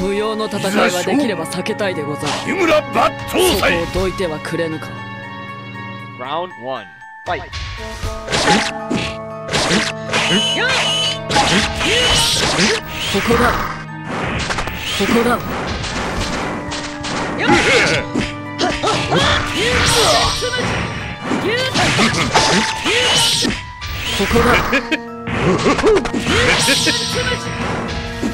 無用の戦いはできれば避けたいでござる。木村抜刀そ斎こをどいてはくれぬか。Round one. Fight. ここだ。ここだ。ここだ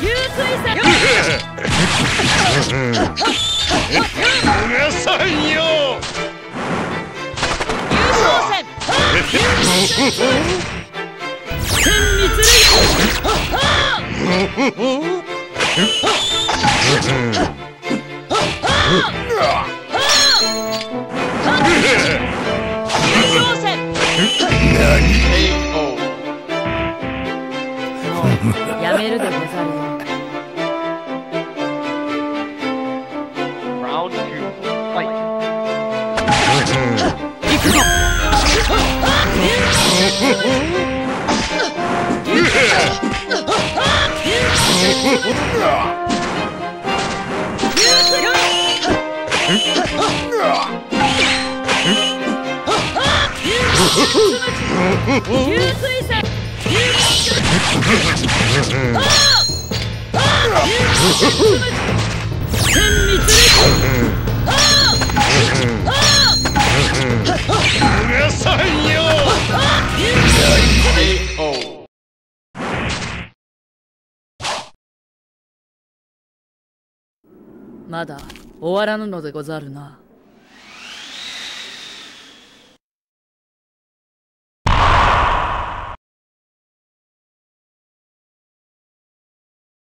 逃がさんよ。や めるでござるよ。しまだ終わらぬのでござるな。